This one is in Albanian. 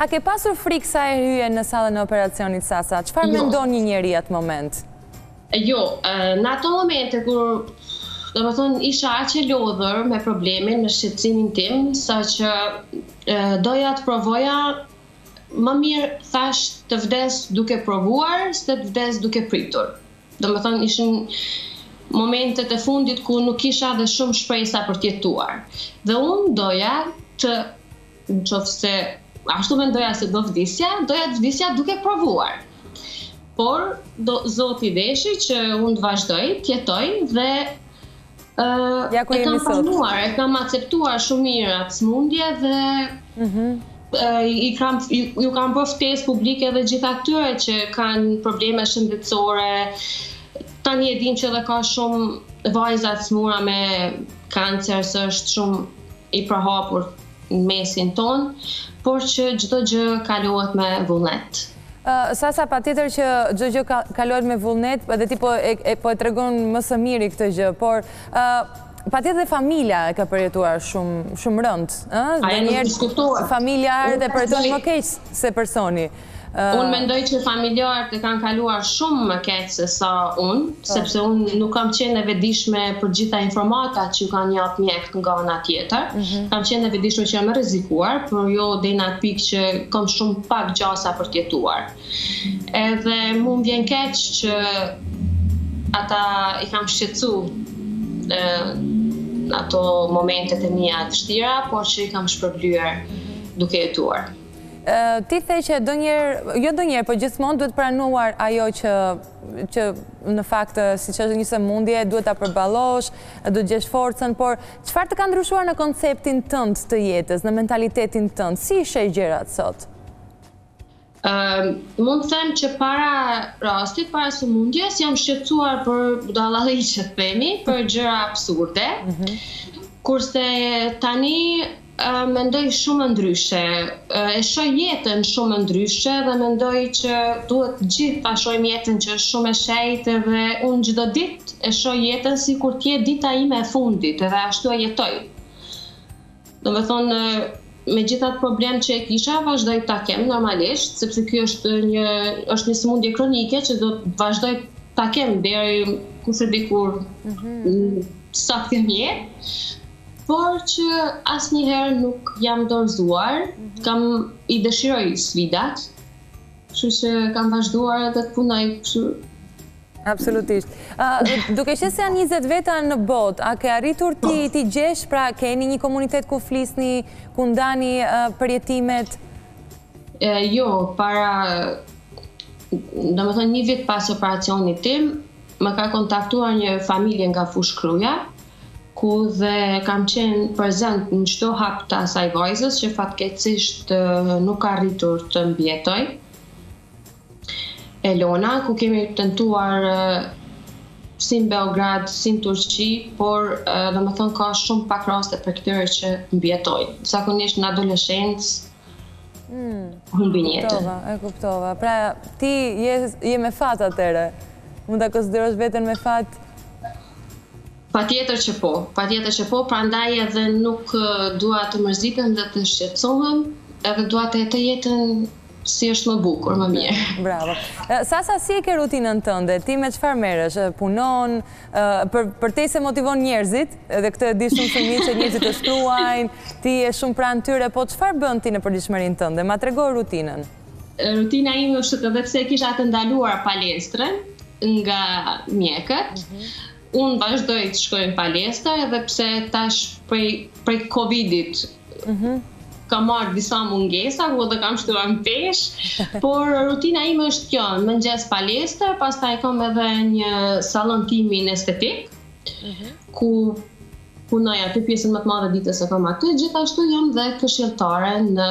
A ke pasur frikë sa herë hyje në sallën e operacionit Sasa? Çfarë jo. mendon një njeri atë moment? Jo, në ato momente kur domethënë isha aq e lodhur me problemin, me shqetësimin tim, sa që doja të provoja më mirë thashë të vdes duke provuar, se të vdes duke pritur. Domethënë ishin momentet e fundit ku nuk kisha dhe shumë shpresa për të jetuar. Dhe unë doja të në qoftë se ashtu mendoja se do vdisja, doja të vdisja duke provuar. Por zoti deshi që unë të vazhdoj të jetoj dhe Ja ku jemi sot. E kam pranuar, e kam aceptuar shumë mirë atë sëmundje dhe mhm. i kam ju kam bërë ftesë publike dhe gjithë atyre që kanë probleme shëndetësore. Tani e dimë që edhe ka shumë vajza të smura me kancer, se është shumë i përhapur në mesin tonë, por që çdo gjë kalohet me vullnet. Sasa, patjetër që çdo gjë kalohet me vullnet, edhe ti po e po e tregon më së miri këtë gjë, por patjetër dhe familja e ka përjetuar shumë shumë rëndë, ëh? Ajo nuk diskutohet. Familja e përjeton më keq se personi. Unë mendoj që familjarët e kanë kaluar shumë më keq se sa unë, po. sepse unë nuk kam qenë e vetëdijshme për gjitha informatat që kanë japë mjekët nga ana tjetër. Mm -hmm. Kam qenë e vetëdijshme që jam e rrezikuar, por jo deri në atë pikë që kam shumë pak gjasa për të jetuar. Edhe mu më vjen keq që ata i kam shqetësu në ato momentet e mia të vështira, por që i kam shpërblyer duke jetuar. Ti the që ndonjëherë, jo ndonjëherë, po gjithmonë duhet pranuar ajo që që në fakt siç është një sëmundje, duhet ta përballosh, duhet gjesh forcën, por çfarë të ka ndryshuar në konceptin tënd të jetës, në mentalitetin tënd, si i sheh gjërat sot? Mund të them që para rastit, para sëmundjes, jam shqetësuar për budallallëqe, të themi, për gjëra absurde. Kurse tani Mendoj shumë ndryshe. E shoh jetën shumë ndryshe dhe mendoj që duhet të gjithë ta shohim jetën që është shumë e shenjtë dhe unë çdo ditë e shoh jetën sikur të jetë dita ime e fundit dhe ashtu e jetoj. Domethënë me gjithë atë problem që e kisha vazhdoj ta kem normalisht, sepse kjo është një është një sëmundje kronike që do të vazhdoj ta kem deri kush e di kur sa të kem jetë. por që asnjëherë nuk jam dorëzuar, kam i dëshiroj sfidat, kështu që kam vazhduar edhe të punoj kështu. Absolutisht. Duke qenë se janë 20 veta në botë, a ke arritur t'i gjesh, pra keni një komunitet ku flisni, ku ndani përjetimet? Jo, para domethënë një vit pas operacionit tim, më ka kontaktuar një familje nga Fushë Kruja, ku dhe kam qenë prezent në çdo hap të asaj vajzës që fatkeqësisht nuk ka arritur të mbijetojë. Elona, ku kemi tentuar si në Beograd, si në Turqi, por domethënë ka shumë pak raste për këtyre që mbijetojnë. Zakonisht në adoleshencë, hmm, humbin jetën. Kuptova, e kuptova. Pra, ti je, je me fat atëherë. Mund ta konsiderosh veten me fat Patjetër që po, patjetër që po, prandaj edhe nuk dua të mërzitem dhe të shqetësohem, edhe dua të jetoj jetën si është më bukur, më mirë. Bravo. Sasa, si e ke rutinën tënde? Ti me çfarë merresh? Punon, përtej se motivon njerëzit, edhe këtë e di shumë shumë mirë që njerëzit të shkruajnë, ti je shumë pranë tyre, po çfarë bën ti në përditshmërinë tënde? Ma trego rutinën. Rutina ime është edhe pse kisha të ndaluar palestrën nga mjekët. Mm-hmm. Unë vazhdoj të shkoj në palestër edhe pse tash prej, prej Covidit mm-hmm. kam marrë disa mungesa, ku edhe kam shtuar në peshë, por rutina ime është kjo, në mëngjes palestër, pastaj kam edhe një salon timin estetik, mm-hmm. ku punoj aty pjesën më të madhe të ditës e kam aty, gjithashtu jam dhe këshilltare në